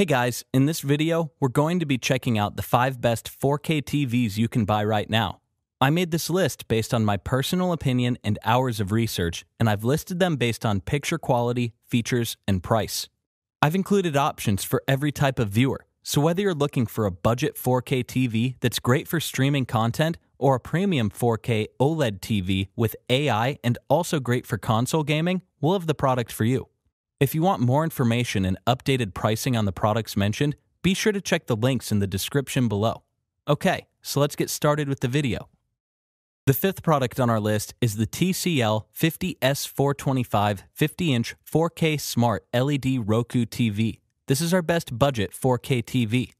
Hey guys, in this video, we're going to be checking out the 5 best 4K TVs you can buy right now. I made this list based on my personal opinion and hours of research, and I've listed them based on picture quality, features, and price. I've included options for every type of viewer, so whether you're looking for a budget 4K TV that's great for streaming content or a premium 4K OLED TV with AI and also great for console gaming, we'll have the product for you. If you want more information and updated pricing on the products mentioned, be sure to check the links in the description below. Okay, so let's get started with the video. The fifth product on our list is the TCL 50S425 50 inch 4K Smart LED Roku TV. This is our best budget 4K TV.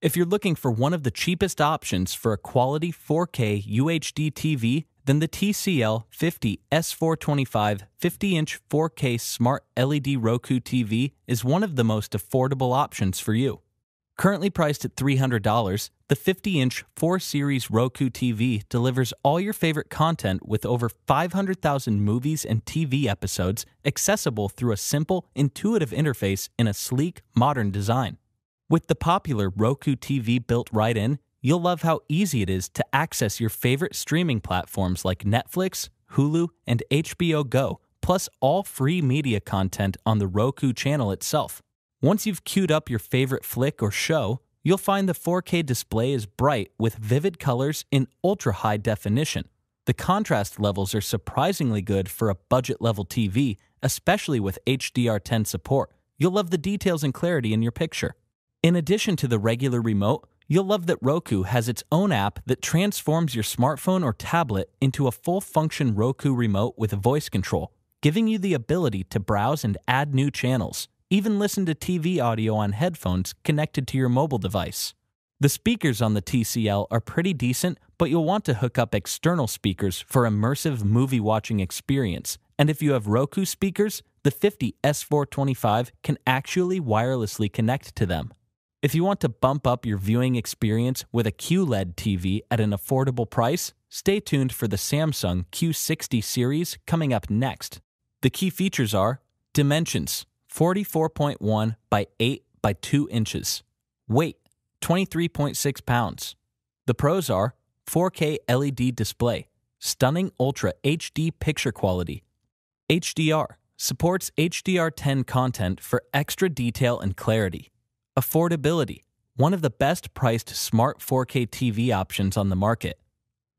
If you're looking for one of the cheapest options for a quality 4K UHD TV, then the TCL 50 S425 50 inch 4K Smart LED Roku TV is one of the most affordable options for you. Currently priced at $300, the 50 inch 4 Series Roku TV delivers all your favorite content with over 500,000 movies and TV episodes accessible through a simple, intuitive interface in a sleek, modern design. With the popular Roku TV built right in, you'll love how easy it is to access your favorite streaming platforms like Netflix, Hulu, and HBO Go, plus all free media content on the Roku channel itself. Once you've queued up your favorite flick or show, you'll find the 4K display is bright with vivid colors in ultra high definition. The contrast levels are surprisingly good for a budget level TV, especially with HDR10 support. You'll love the details and clarity in your picture. In addition to the regular remote, you'll love that Roku has its own app that transforms your smartphone or tablet into a full function Roku remote with a voice control, giving you the ability to browse and add new channels even listen to TV audio on headphones connected to your mobile device. The speakers on the TCL are pretty decent, but you'll want to hook up external speakers for immersive movie watching experience. And if you have Roku speakers, the 50 S425 can actually wirelessly connect to them. If you want to bump up your viewing experience with a QLED TV at an affordable price, stay tuned for the Samsung Q60 series coming up next. The key features are dimensions 44.1 by 8 by 2 inches. Weight 23.6 pounds. The pros are 4K LED display, stunning Ultra HD picture quality. HDR supports HDR10 content for extra detail and clarity. Affordability one of the best priced smart 4K TV options on the market.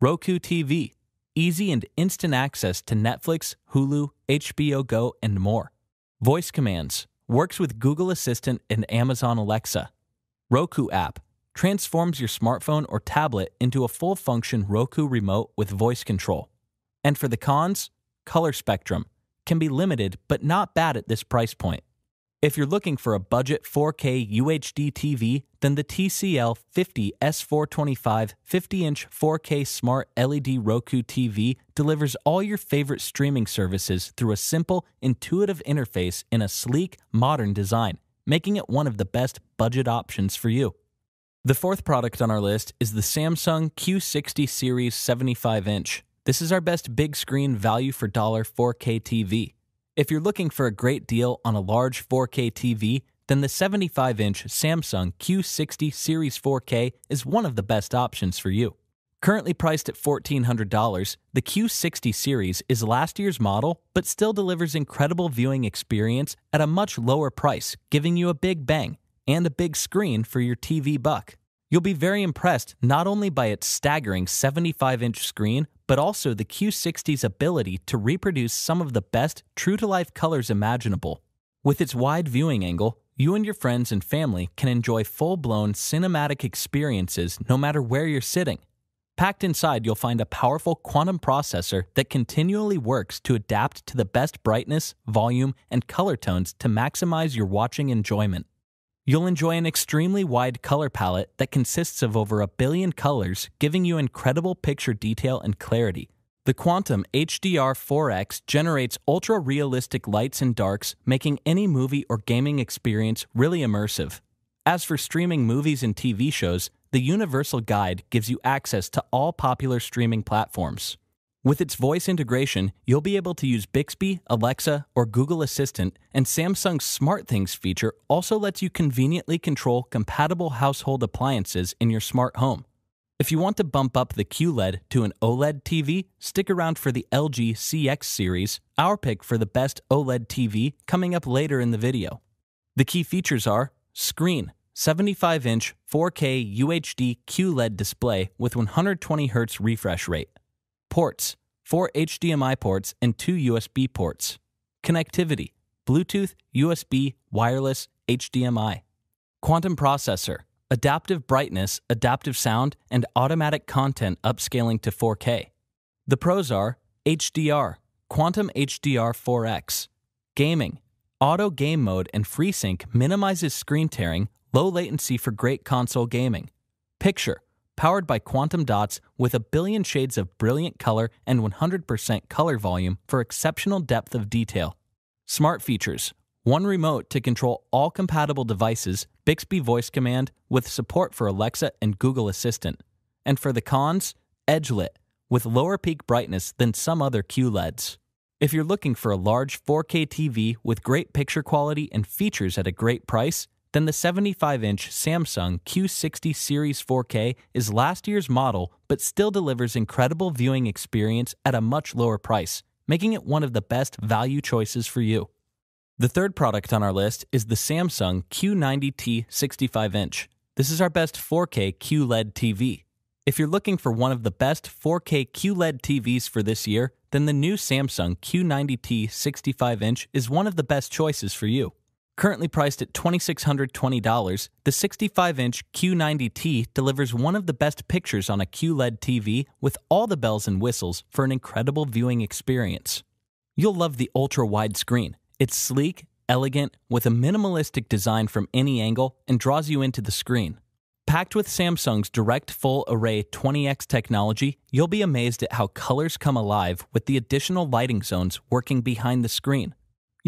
Roku TV easy and instant access to Netflix, Hulu, HBO Go, and more. Voice commands works with Google Assistant and Amazon Alexa. Roku app transforms your smartphone or tablet into a full function Roku remote with voice control. And for the cons, color spectrum can be limited but not bad at this price point. If you're looking for a budget 4K UHD TV, then the TCL 50 S425 50 inch 4K Smart LED Roku TV delivers all your favorite streaming services through a simple, intuitive interface in a sleek, modern design, making it one of the best budget options for you. The fourth product on our list is the Samsung Q60 Series 75 inch. This is our best big screen value for dollar 4K TV. If you're looking for a great deal on a large 4K TV, then the 75 inch Samsung Q60 Series 4K is one of the best options for you. Currently priced at $1,400, the Q60 series is last year's model, but still delivers incredible viewing experience at a much lower price, giving you a big bang and a big screen for your TV buck. You'll be very impressed not only by its staggering 75 inch screen, but also the Q60's ability to reproduce some of the best true to life colors imaginable. With its wide viewing angle, you and your friends and family can enjoy full blown cinematic experiences no matter where you're sitting. Packed inside, you'll find a powerful quantum processor that continually works to adapt to the best brightness, volume, and color tones to maximize your watching enjoyment. You'll enjoy an extremely wide color palette that consists of over a billion colors, giving you incredible picture detail and clarity. The Quantum HDR 4X generates ultra realistic lights and darks, making any movie or gaming experience really immersive. As for streaming movies and TV shows, the Universal Guide gives you access to all popular streaming platforms. With its voice integration, you'll be able to use Bixby, Alexa, or Google Assistant, and Samsung's SmartThings feature also lets you conveniently control compatible household appliances in your smart home. If you want to bump up the QLED to an OLED TV, stick around for the LG CX series, our pick for the best OLED TV, coming up later in the video. The key features are screen, 75 inch 4K UHD QLED display with 120Hz refresh rate, ports, 4 HDMI ports and 2 USB ports, connectivity, Bluetooth, USB, wireless, HDMI, quantum processor, adaptive brightness, adaptive sound, and automatic content upscaling to 4K. The pros are HDR, Quantum HDR 4X, gaming, auto game mode, and FreeSync minimizes screen tearing, low latency for great console gaming. Picture, powered by quantum dots with a billion shades of brilliant color and 100% color volume for exceptional depth of detail. Smart features, one remote to control all compatible devices, Bixby voice command with support for Alexa and Google Assistant. And for the cons, edge lit with lower peak brightness than some other QLEDs. If you're looking for a large 4K TV with great picture quality and features at a great price, then the 75 inch Samsung Q60 Series 4K is last year's model but still delivers incredible viewing experience at a much lower price, making it one of the best value choices for you. The third product on our list is the Samsung Q90T 65 inch. This is our best 4K QLED TV. If you're looking for one of the best 4K QLED TVs for this year, then the new Samsung Q90T 65 inch is one of the best choices for you. Currently priced at $2,620, the 65 inch Q90T delivers one of the best pictures on a QLED TV with all the bells and whistles for an incredible viewing experience. You'll love the ultra wide screen it's sleek, elegant, with a minimalistic design from any angle and draws you into the screen. Packed with Samsung's direct full array 20x technology, you'll be amazed at how colors come alive with the additional lighting zones working behind the screen.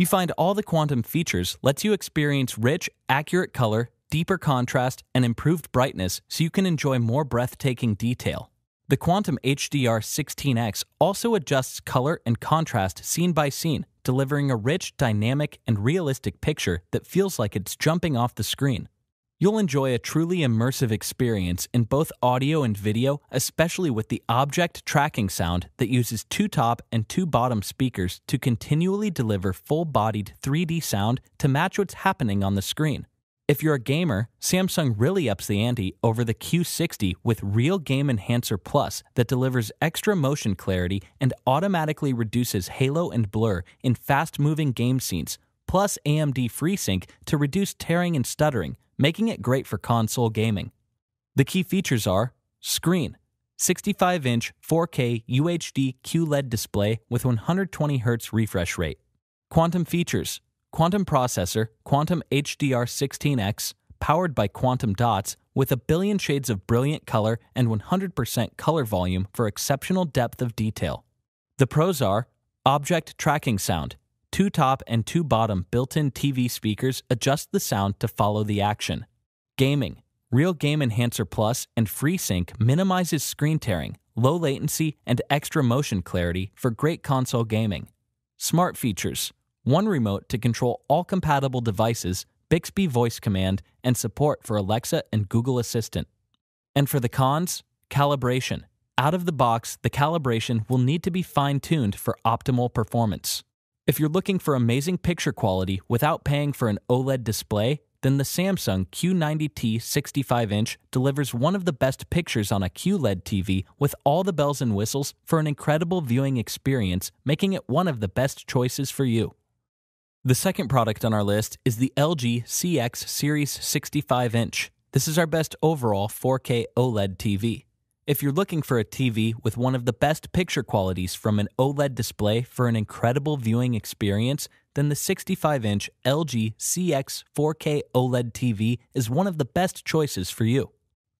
You find all the quantum features lets you experience rich, accurate color, deeper contrast, and improved brightness so you can enjoy more breathtaking detail. The Quantum HDR 16X also adjusts color and contrast scene by scene delivering a rich, dynamic, and realistic picture that feels like it's jumping off the screen. You'll enjoy a truly immersive experience in both audio and video, especially with the object tracking sound that uses two top and two bottom speakers to continually deliver full bodied 3D sound to match what's happening on the screen. If you're a gamer, Samsung really ups the ante over the Q60 with Real Game Enhancer Plus that delivers extra motion clarity and automatically reduces halo and blur in fast moving game scenes, plus AMD FreeSync to reduce tearing and stuttering, making it great for console gaming. The key features are screen, 65 inch 4K UHD QLED display with 120Hz refresh rate, quantum features quantum processor, Quantum HDR 16X, powered by quantum dots, with a billion shades of brilliant color and 100% color volume for exceptional depth of detail. The pros are object tracking sound. Two top and two bottom built in TV speakers adjust the sound to follow the action. Gaming. Real Game Enhancer Plus and FreeSync minimizes screen tearing, low latency, and extra motion clarity for great console gaming. Smart features one remote to control all compatible devices, Bixby voice command, and support for Alexa and Google Assistant. And for the cons, calibration. Out of the box, the calibration will need to be fine tuned for optimal performance. If you're looking for amazing picture quality without paying for an OLED display, then the Samsung Q90T 65 inch delivers one of the best pictures on a QLED TV with all the bells and whistles for an incredible viewing experience, making it one of the best choices for you. The second product on our list is the LG CX Series 65 inch. This is our best overall 4K OLED TV. If you're looking for a TV with one of the best picture qualities from an OLED display for an incredible viewing experience, then the 65 inch LG CX 4K OLED TV is one of the best choices for you.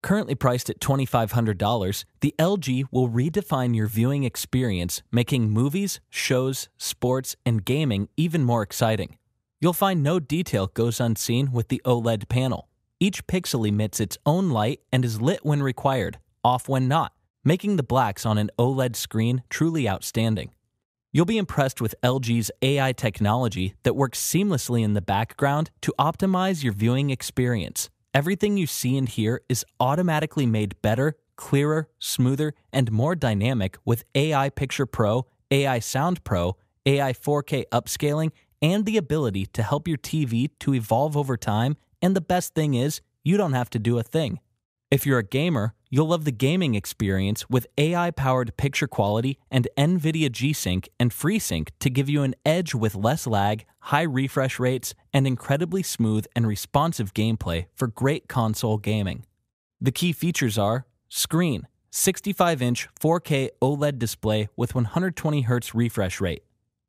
Currently priced at $2,500, the LG will redefine your viewing experience, making movies, shows, sports, and gaming even more exciting. You'll find no detail goes unseen with the OLED panel. Each pixel emits its own light and is lit when required, off when not, making the blacks on an OLED screen truly outstanding. You'll be impressed with LG's AI technology that works seamlessly in the background to optimize your viewing experience. Everything you see and hear is automatically made better, clearer, smoother, and more dynamic with AI Picture Pro, AI Sound Pro, AI 4K upscaling, and the ability to help your TV to evolve over time. And the best thing is, you don't have to do a thing. If you're a gamer, you'll love the gaming experience with AI powered picture quality and NVIDIA G Sync and FreeSync to give you an edge with less lag, high refresh rates, and incredibly smooth and responsive gameplay for great console gaming. The key features are screen, 65 inch 4K OLED display with 120Hz refresh rate,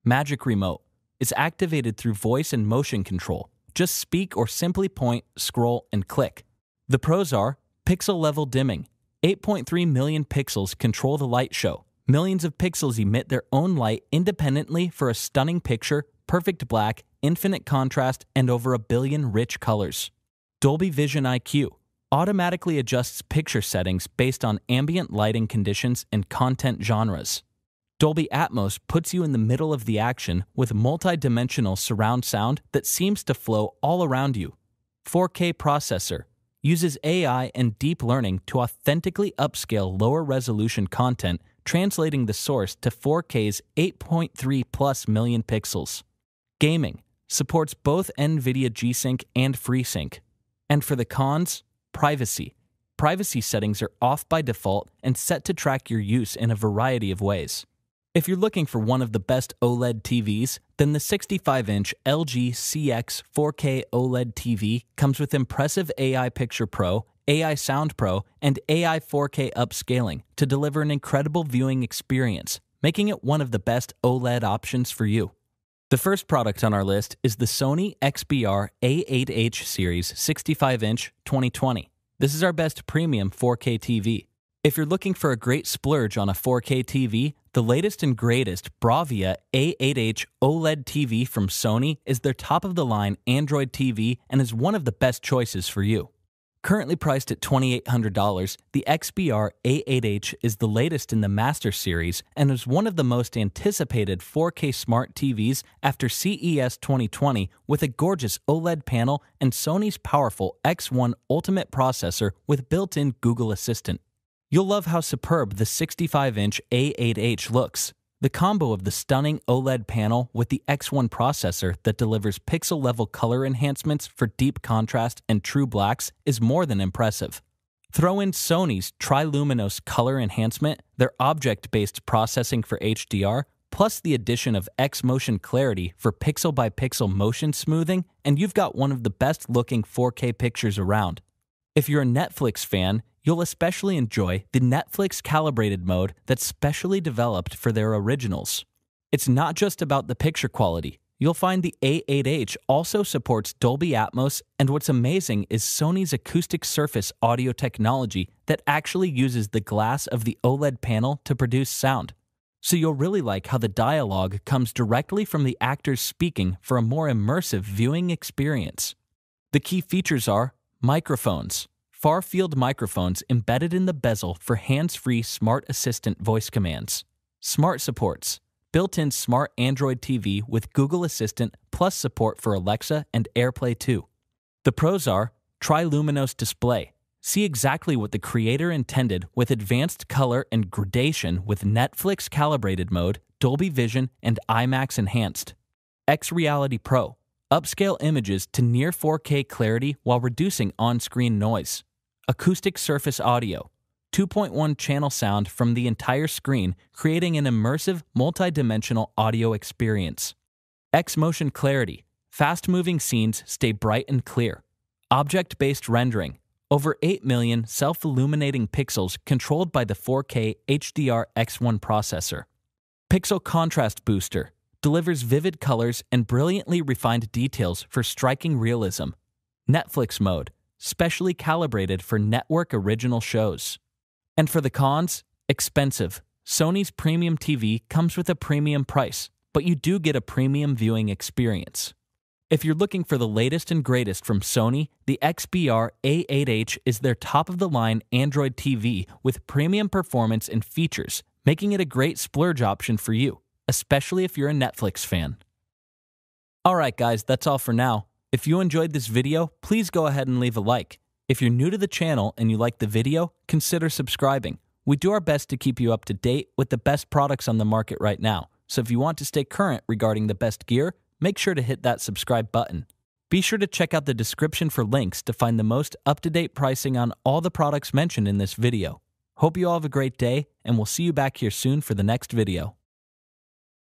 Magic Remote. It's activated through voice and motion control. Just speak or simply point, scroll, and click. The pros are Pixel level dimming. 8.3 million pixels control the light show. Millions of pixels emit their own light independently for a stunning picture, perfect black, infinite contrast, and over a billion rich colors. Dolby Vision IQ automatically adjusts picture settings based on ambient lighting conditions and content genres. Dolby Atmos puts you in the middle of the action with multi-dimensional surround sound that seems to flow all around you. 4K processor uses AI and deep learning to authentically upscale lower resolution content, translating the source to 4K's 8.3 plus million pixels. Gaming supports both NVIDIA G Sync and FreeSync. And for the cons, privacy. Privacy settings are off by default and set to track your use in a variety of ways. If you're looking for one of the best OLED TVs, then the 65 inch LG CX 4K OLED TV comes with impressive AI Picture Pro, AI Sound Pro, and AI 4K upscaling to deliver an incredible viewing experience, making it one of the best OLED options for you. The first product on our list is the Sony XBR A8H Series 65 inch 2020. This is our best premium 4K TV. If you're looking for a great splurge on a 4K TV, the latest and greatest Bravia A8H OLED TV from Sony is their top of the line Android TV and is one of the best choices for you. Currently priced at $2,800, the XBR A8H is the latest in the Master Series and is one of the most anticipated 4K smart TVs after CES 2020 with a gorgeous OLED panel and Sony's powerful X1 Ultimate processor with built in Google Assistant. You'll love how superb the 65 inch A8H looks. The combo of the stunning OLED panel with the X1 processor that delivers pixel level color enhancements for deep contrast and true blacks is more than impressive. Throw in Sony's Triluminos color enhancement, their object based processing for HDR, plus the addition of X Motion Clarity for pixel by pixel motion smoothing, and you've got one of the best looking 4K pictures around. If you're a Netflix fan, You'll especially enjoy the Netflix calibrated mode that's specially developed for their originals. It's not just about the picture quality. You'll find the A8H also supports Dolby Atmos, and what's amazing is Sony's acoustic surface audio technology that actually uses the glass of the OLED panel to produce sound. So you'll really like how the dialogue comes directly from the actors speaking for a more immersive viewing experience. The key features are microphones, far field microphones embedded in the bezel for hands free smart assistant voice commands, smart supports, built in smart Android TV with Google Assistant plus support for Alexa and AirPlay 2. The pros are Triluminos display. See exactly what the creator intended with advanced color and gradation with Netflix calibrated mode, Dolby Vision, and IMAX enhanced. X Reality Pro. Upscale images to near 4K clarity while reducing on screen noise acoustic surface audio, 2.1 channel sound from the entire screen, creating an immersive, multi-dimensional audio experience. X motion clarity, fast moving scenes stay bright and clear. Object based rendering, over 8 million self illuminating pixels controlled by the 4K HDR X1 processor. Pixel Contrast Booster delivers vivid colors and brilliantly refined details for striking realism. Netflix mode specially calibrated for network original shows. And for the cons, expensive. Sony's premium TV comes with a premium price, but you do get a premium viewing experience. If you're looking for the latest and greatest from Sony, the XBR A8H is their top of the line Android TV with premium performance and features, making it a great splurge option for you, especially if you're a Netflix fan. Alright, guys, that's all for now. If you enjoyed this video, please go ahead and leave a like. If you're new to the channel and you like the video, consider subscribing. We do our best to keep you up to date with the best products on the market right now. So if you want to stay current regarding the best gear, make sure to hit that subscribe button. Be sure to check out the description for links to find the most up to date pricing on all the products mentioned in this video. Hope you all have a great day, and we'll see you back here soon for the next video.